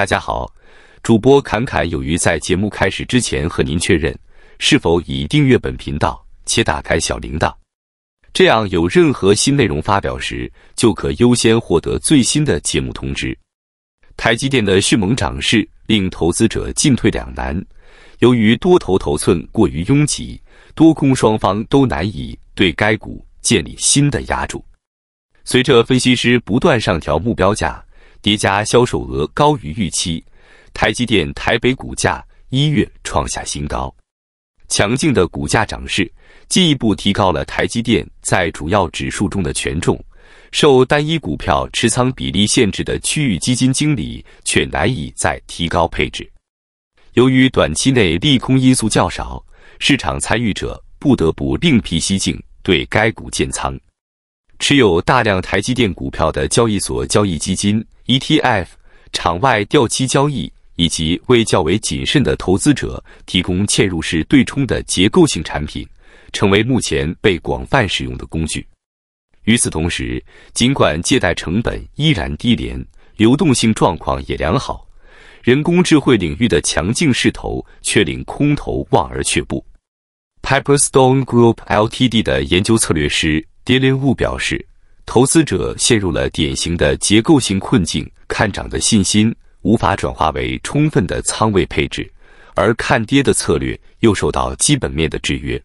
大家好，主播侃侃有余在节目开始之前和您确认，是否已订阅本频道且打开小铃铛，这样有任何新内容发表时，就可优先获得最新的节目通知。台积电的迅猛涨势令投资者进退两难，由于多头头寸过于拥挤，多空双方都难以对该股建立新的压注。随着分析师不断上调目标价，叠加销售额高于预期，台积电台北股价一月创下新高。强劲的股价涨势进一步提高了台积电在主要指数中的权重。受单一股票持仓比例限制的区域基金经理却难以再提高配置。由于短期内利空因素较少，市场参与者不得不另辟蹊径，对该股建仓。持有大量台积电股票的交易所交易基金 ETF、场外掉期交易以及为较为谨慎的投资者提供嵌入式对冲的结构性产品，成为目前被广泛使用的工具。与此同时，尽管借贷成本依然低廉，流动性状况也良好，人工智慧领域的强劲势头却令空头望而却步。Pepperstone Group Ltd 的研究策略师。杰林物表示，投资者陷入了典型的结构性困境，看涨的信心无法转化为充分的仓位配置，而看跌的策略又受到基本面的制约。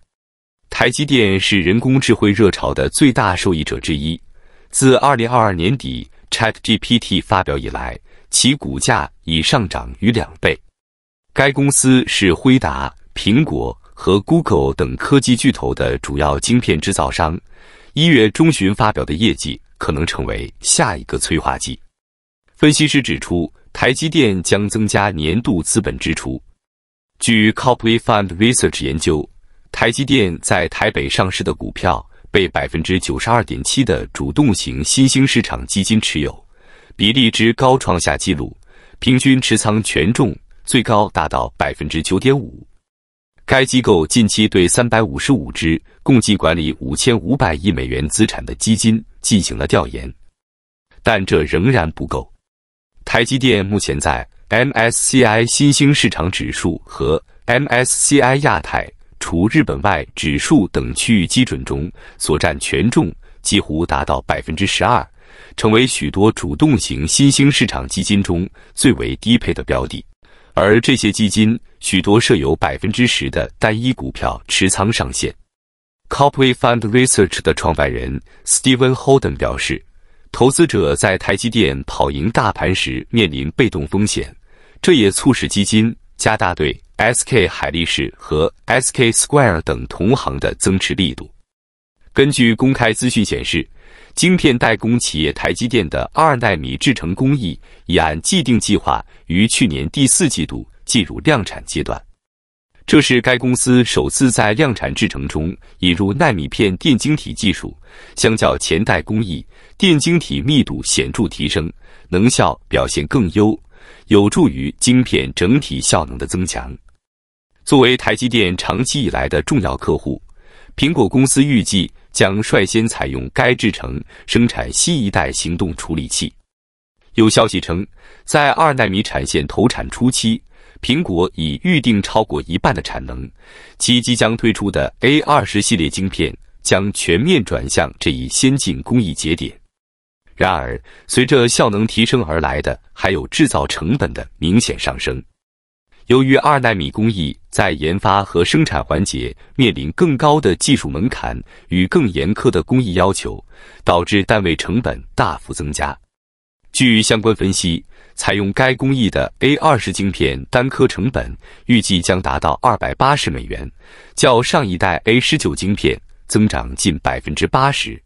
台积电是人工智慧热潮的最大受益者之一，自2022年底 ChatGPT 发表以来，其股价已上涨逾两倍。该公司是辉达、苹果和 Google 等科技巨头的主要晶片制造商。一月中旬发表的业绩可能成为下一个催化剂。分析师指出，台积电将增加年度资本支出。据 Copley Fund Research 研究，台积电在台北上市的股票被百分之九十二点七的主动型新兴市场基金持有，比例之高创下纪录，平均持仓权重最高达到百分之九点五。该机构近期对三百五十五只共计管理五千五百亿美元资产的基金进行了调研，但这仍然不够。台积电目前在 MSCI 新兴市场指数和 MSCI 亚太除日本外指数等区域基准中所占权重几乎达到百分之十二，成为许多主动型新兴市场基金中最为低配的标的。而这些基金许多设有百分之十的单一股票持仓上限。Copley Fund Research 的创办人 Steven Holden 表示，投资者在台积电跑赢大盘时面临被动风险，这也促使基金加大对 SK 海力士和 SK Square 等同行的增持力度。根据公开资讯显示。晶片代工企业台积电的二纳米制程工艺已按既定计划于去年第四季度进入量产阶段，这是该公司首次在量产制程中引入纳米片电晶体技术。相较前代工艺，电晶体密度显著提升，能效表现更优，有助于晶片整体效能的增强。作为台积电长期以来的重要客户，苹果公司预计。将率先采用该制程生产新一代行动处理器。有消息称，在二纳米产线投产初期，苹果已预定超过一半的产能，其即将推出的 A 二十系列晶片将全面转向这一先进工艺节点。然而，随着效能提升而来的，还有制造成本的明显上升。由于二纳米工艺在研发和生产环节面临更高的技术门槛与更严苛的工艺要求，导致单位成本大幅增加。据相关分析，采用该工艺的 A 二十晶片单颗成本预计将达到二百八十美元，较上一代 A 十九晶片增长近百分之八十。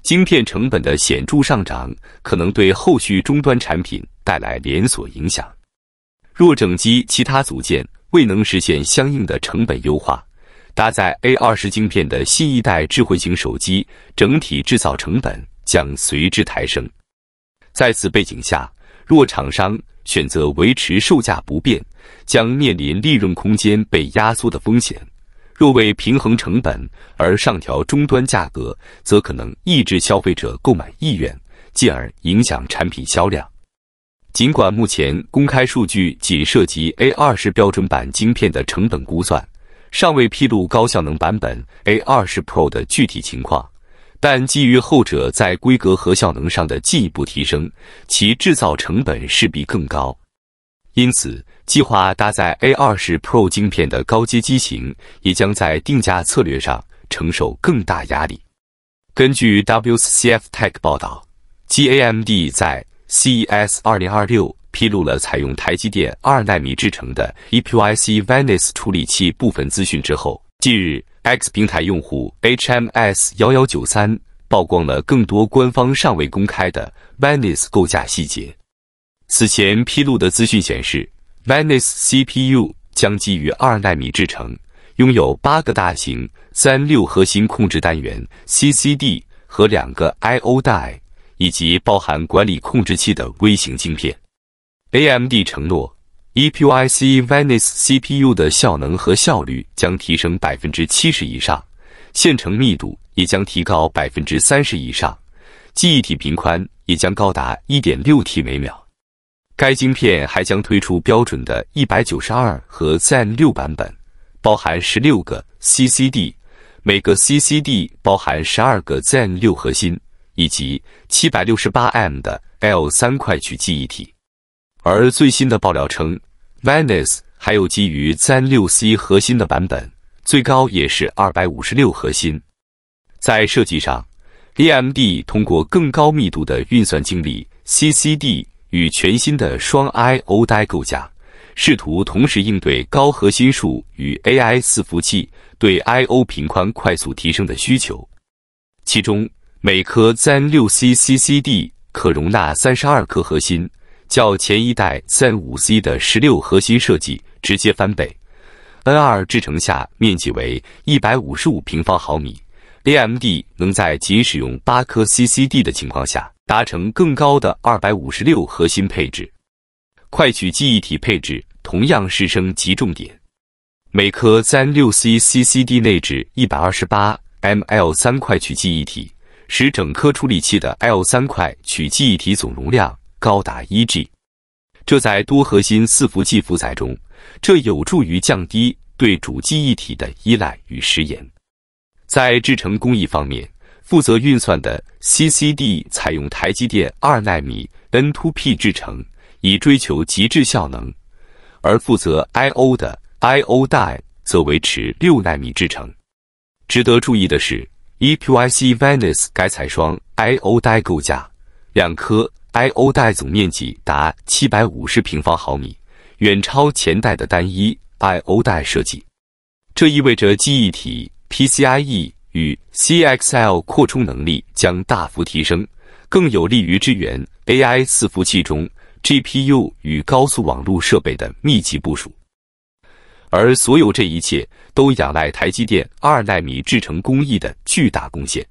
晶片成本的显著上涨，可能对后续终端产品带来连锁影响。若整机其他组件未能实现相应的成本优化，搭载 A 二十晶片的新一代智慧型手机整体制造成本将随之抬升。在此背景下，若厂商选择维持售价不变，将面临利润空间被压缩的风险；若为平衡成本而上调终端价格，则可能抑制消费者购买意愿，进而影响产品销量。尽管目前公开数据仅涉及 A 二十标准版晶片的成本估算，尚未披露高效能版本 A 二十 Pro 的具体情况，但基于后者在规格和效能上的进一步提升，其制造成本势必更高。因此，计划搭载 A 二十 Pro 晶片的高阶机型也将在定价策略上承受更大压力。根据 WCF Tech 报道，GAMD 在 CES 2026披露了采用台积电二纳米制成的 ePYC Venice 处理器部分资讯之后，近日 X 平台用户 HMS 幺幺九三曝光了更多官方尚未公开的 Venice 构架细节。此前披露的资讯显示，Venice CPU 将基于二纳米制成，拥有八个大型三六核心控制单元 CCD 和两个 I/O 带。以及包含管理控制器的微型晶片，AMD 承诺，ePYC Venice CPU 的效能和效率将提升百分之七十以上，线程密度也将提高百分之三十以上，记忆体频宽也将高达一点六 T 每秒。该晶片还将推出标准的一百九十二和 Zen 六版本，包含十六个 CCD，每个 CCD 包含十二个 Zen 六核心。以及七百六十八 M 的 L 三块取记忆体，而最新的爆料称，Venice 还有基于三六 C 核心的版本，最高也是二百五十六核心。在设计上，AMD 通过更高密度的运算晶粒 CCD 与全新的双 I/O 带构架，试图同时应对高核心数与 AI 伺服器对 I/O 频宽快速提升的需求，其中。每颗 Zen 六 C CCD 可容纳三十二颗核心，较前一代 Zen 五 C 的十六核心设计直接翻倍。N 二制程下面积为一百五十五平方毫米，AMD 能在仅使用八颗 CCD 的情况下，达成更高的二百五十六核心配置。快取记忆体配置同样是升级重点，每颗 Zen 六 C CCD 内置一百二十八 mL 三快取记忆体。使整颗处理器的 L 三块取记忆体总容量高达一 G，这在多核心伺服器负载中，这有助于降低对主记忆体的依赖与食盐。在制程工艺方面，负责运算的 CCD 采用台积电二纳米 N2P 制程，以追求极致效能；而负责 I/O 的 I/O 带则维持六纳米制程。值得注意的是。ePYC Venice 改采双 I/O 带构架，两颗 I/O 带总面积达七百五十平方毫米，远超前代的单一 I/O 带设计。这意味着记忆体 PCIe 与 CXL 扩充能力将大幅提升，更有利于支援 AI 伺服器中 GPU 与高速网络设备的密集部署。而所有这一切都仰赖台积电二纳米制程工艺的巨大贡献。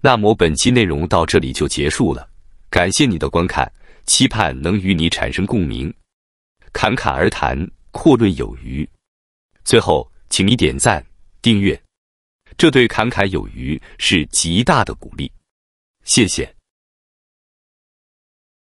那么本期内容到这里就结束了，感谢你的观看，期盼能与你产生共鸣。侃侃而谈，阔论有余。最后，请你点赞、订阅，这对侃侃有余是极大的鼓励。谢谢。